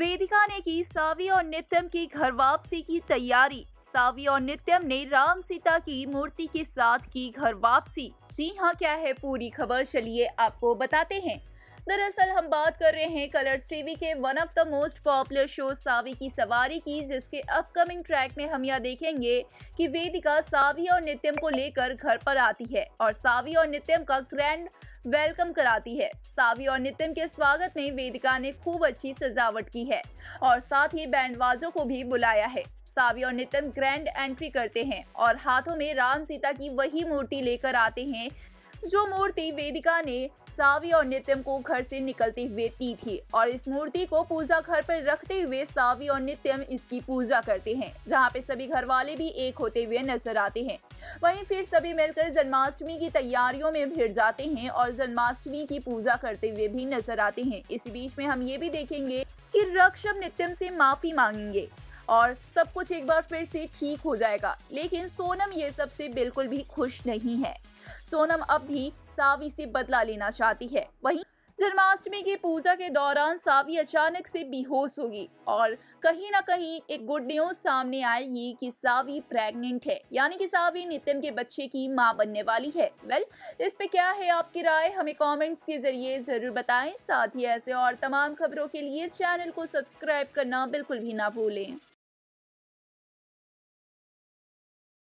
वेदिका ने की सावी और नित्यम की घर वापसी की तैयारी। सावी और नित्यम ने राम सीता की मूर्ति के साथ की घर वापसी। जी हाँ क्या है पूरी खबर? चलिए आपको बताते हैं। दरअसल हम बात कर रहे हैं कलर्स टीवी के one of the most popular show Saavi ki Savaari की, जिसके अपकमिंग ट्रैक में हम यह देखेंगे कि वेदिका सावी और नित्यम को लेकर घर पर आती है और सावी और नित्यम का ग्रैंड वेलकम कराती है। सावी और नितिन के स्वागत में वेदिका ने खूब अच्छी सजावट की है और साथ ही बैंडवाजों को भी बुलाया है। सावी और नितिन ग्रैंड एंट्री करते हैं और हाथों में राम सीता की वही मूर्ति लेकर आते हैं, जो मूर्ति वेदिका ने सावी और नित्यम को घर से निकलते हुए दी थी और इस मूर्ति को पूजा घर पर रखते हुए सावी और नित्यम इसकी पूजा करते हैं, जहाँ पे सभी घर वाले भी एक होते हुए नज़र आते हैं। वहीं फिर सभी मिलकर जन्माष्टमी की तैयारियों में भिड़ जाते हैं और जन्माष्टमी की पूजा करते हुए भी नज़र आते हैं। इस बीच में हम ये भी देखेंगे कि रक्षम नित्यम से माफ़ी मांगेंगे और सब कुछ एक बार फिर से ठीक हो जाएगा, लेकिन सोनम ये सबसे बिल्कुल भी खुश नहीं है। सोनम अब भी सावी से बदला लेना चाहती है। वहीं जन्माष्टमी की पूजा के दौरान सावी अचानक से बेहोश होगी और कहीं ना कहीं एक गुड न्यूज़ सामने आएगी कि सावी प्रेग्नेंट है, यानी कि सावी नितिन के बच्चे की माँ बनने वाली है। वेल, इस पे क्या है आपकी राय? हमें कमेंट्स के ज़रिए ज़रूर बताएँ। साथ ही ऐसे और तमाम खबरों के लिए चैनल को सब्सक्राइब करना बिल्कुल भी ना भूलें।